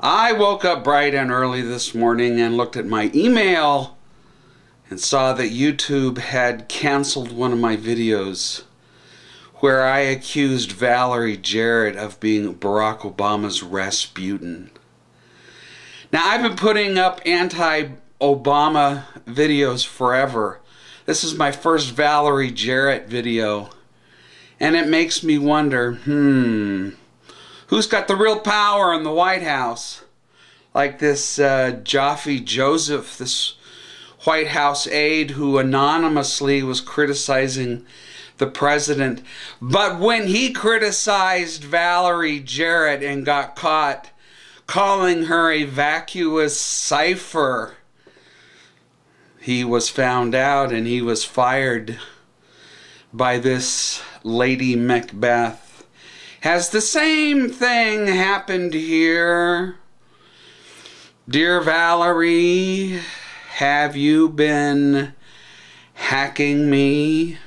I woke up bright and early this morning and looked at my email and saw that YouTube had canceled one of my videos where I accused Valerie Jarrett of being Barack Obama's Rasputin. Now, I've been putting up anti Obama videos forever. This is my first Valerie Jarrett video. And it makes me wonder hmm, who's got the real power in the White House? Like this uh, Jofi Joseph, this White House aide who anonymously was criticizing the president. But when he criticized Valerie Jarrett and got caught calling her a vacuous cipher, he was found out and he was fired by this Lady Macbeth. Has the same thing happened here? Dear Valerie, have you been hacking me?